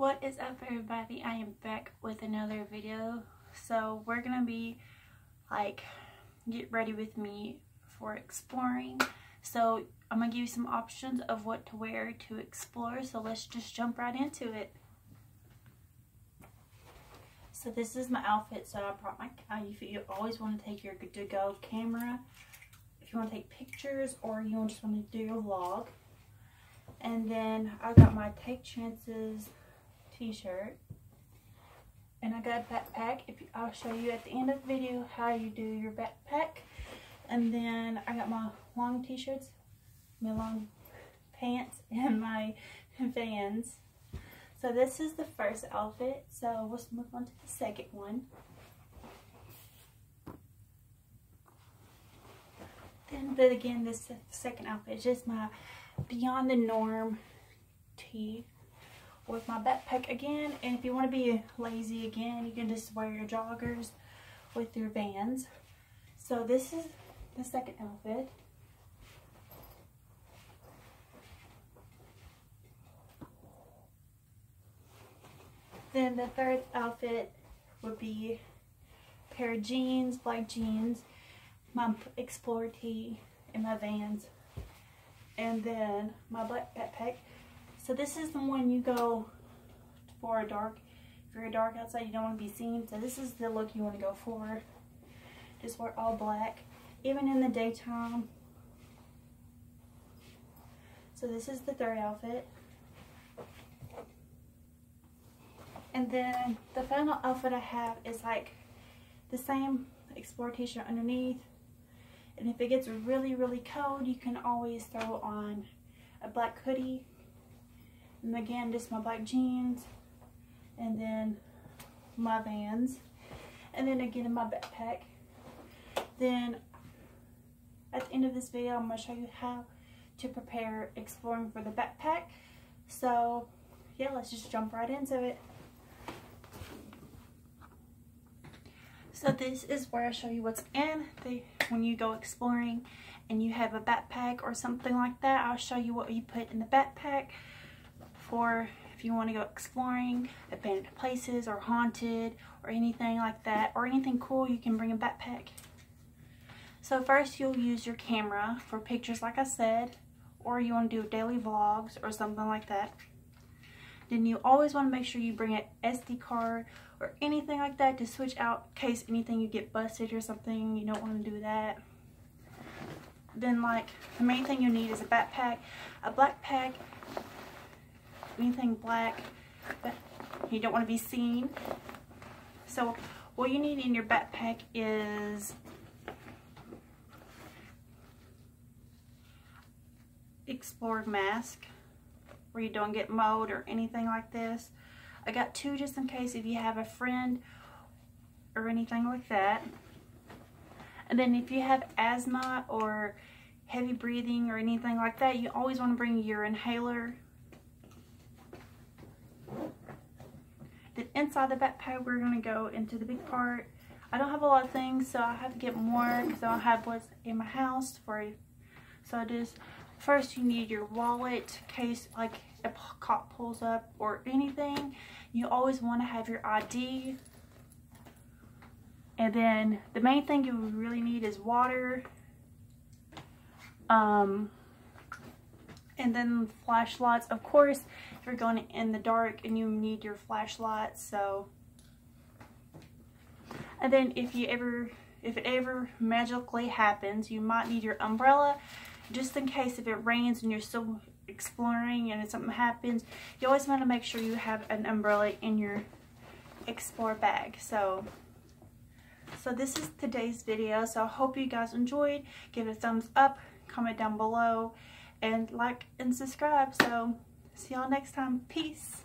What is up everybody? I am back with another video. So we're gonna be like get ready with me for exploring. So I'm gonna give you some options of what to wear to explore. So let's just jump right into it. So this is my outfit. So I brought my, uh, you always want to take your good to go camera if you want to take pictures or you just want to do your vlog. And then I got my Take Chances t-shirt. And I got a backpack. If you, I'll show you at the end of the video how you do your backpack. And then I got my long t-shirts, my long pants, and my Vans. So this is the first outfit. So let's move on to the second one. Then, but again, this second outfit is just my Beyond the Norm tee with my backpack again. And if you want to be lazy again, you can just wear your joggers with your Vans. So this is the second outfit. Then the third outfit would be pair of jeans, black jeans, my Explorer tee, and my Vans. And then my black backpack. So this is the one you go for a dark, you're dark outside, you don't want to be seen. So this is the look you want to go for. Just wear all black, even in the daytime. So this is the third outfit. And then the final outfit I have is like the same Explorer t-shirt underneath. And if it gets really, really cold, you can always throw on a black hoodie. And again, just my black jeans. And then my Vans. And then again in my backpack. Then at the end of this video, I'm going to show you how to prepare exploring for the backpack. So yeah, let's just jump right into it. So this is where I show you what's in the when you go exploring and you have a backpack or something like that. I'll show you what you put in the backpack for if you want to go exploring abandoned places or haunted or anything like that or anything cool you can bring a backpack. So first you'll use your camera for pictures like I said or you want to do daily vlogs or something like that. Then you always want to make sure you bring an SD card or anything like that to switch out in case anything you get busted or something. You don't want to do that. Then like the main thing you need is a backpack, a black pack, anything black but you don't want to be seen. So what you need in your backpack is Explorer mask where you don't get mold or anything like this. I got two just in case if you have a friend or anything like that. And then if you have asthma or heavy breathing or anything like that, you always want to bring your inhaler. Then inside the backpack, we're going to go into the big part. I don't have a lot of things, so I have to get more because I don't have what's in my house for So just first you need your wallet case like a cop pulls up or anything, you always want to have your ID. And then the main thing you really need is water. Um, and then flashlights. Of course, if you're going in the dark and you need your flashlight, so. And then if you ever, if it ever magically happens, you might need your umbrella just in case if it rains and you're still exploring and if something happens, you always want to make sure you have an umbrella in your explore bag. So, so this is today's video. So I hope you guys enjoyed. Give it a thumbs up, comment down below, and like and subscribe. So see y'all next time. Peace.